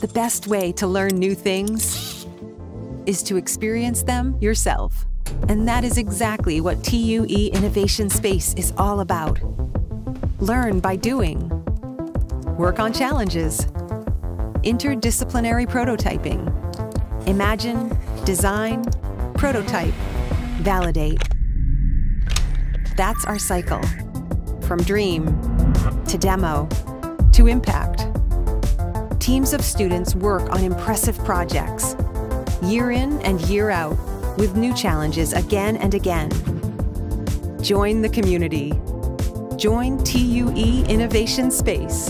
the best way to learn new things is to experience them yourself. And that is exactly what TUE Innovation Space is all about. Learn by doing. Work on challenges. Interdisciplinary prototyping. Imagine, design, prototype, validate. That's our cycle. From dream to demo to impact. Teams of students work on impressive projects, year in and year out, with new challenges again and again. Join the community. Join TUE Innovation Space.